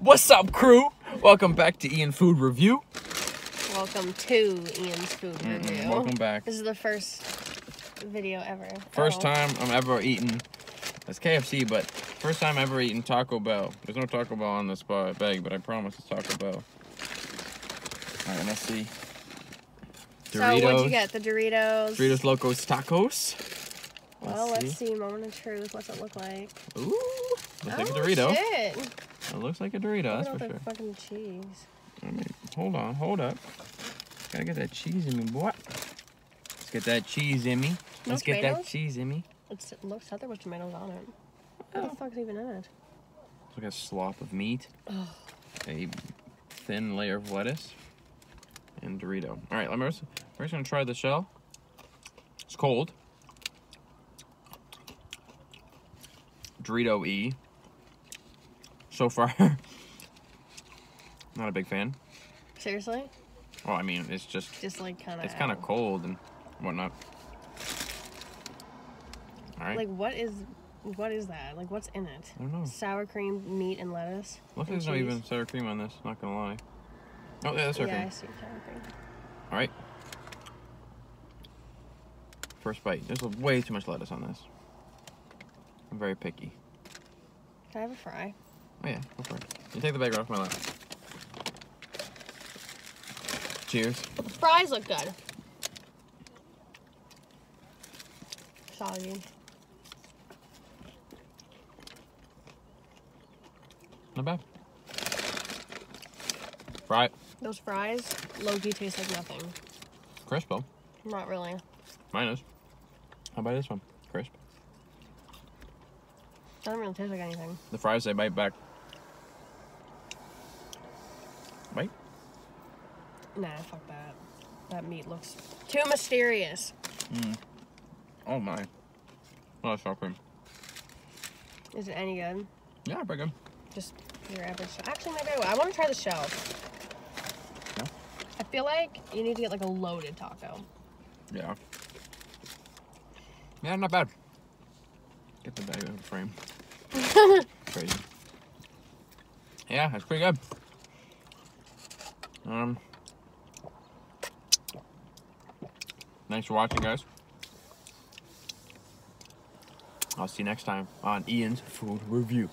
What's up, crew? Welcome back to Ian Food Review. Welcome to Ian's Food Review. Welcome back. This is the first video ever. First Oh. time I'm ever eating. It's KFC, but first time ever eating Taco Bell. There's no Taco Bell on the spot bag, but I promise it's Taco Bell. All right, let's see. So what'd you get? The Doritos. Doritos Locos Tacos. Well, let's see. Moment of truth. What's it look like? Ooh, looks like a Oh, Dorito. Shit. It looks like a Dorito, that's for sure. fucking cheese. I mean, hold on, hold up. Gotta get that cheese in me, boy. Let's get that cheese in me. No Let's get that cheese in me. It's, it looks like there was tomatoes on it. What Oh. the fuck's even in it? It's like a slop of meat. A thin layer of lettuce. And Dorito. Alright, let me first, first gonna try the shell. It's cold. Dorito E. So far, not a big fan. Seriously? Well, I mean, it's just Just like kind of. it's kind of cold and whatnot. All right. Like what is what is that? Like what's in it? I don't know. Sour cream, meat, and lettuce. Looks like there's no cheese? even sour cream on this. Not gonna lie. Oh yeah, that's sour Yeah, I see sour cream. All right. First bite. There's way too much lettuce on this. I'm very picky. Can I have a fry? Oh yeah, go for it. You take the bag right off my lap. Cheers. The fries look good. Soggy. Not bad. Fry. Those fries, low-key taste like nothing. Crisp though. Not really. Mine is. How about this one? Crisp. Doesn't really taste like anything. The fries they bite back. Bite. Nah, fuck that. That meat looks too mysterious. Oh my. Oh, sour cream. Is it any good? Yeah, pretty good. Just your average. Actually, maybe I will. I want to try the shell. Yeah. I feel like you need to get like a loaded taco. Yeah. Yeah, not bad. Get the bag out of the frame. Crazy. Yeah, that's pretty good. Um. Thanks for watching, guys. I'll see you next time on Ian's Food Review.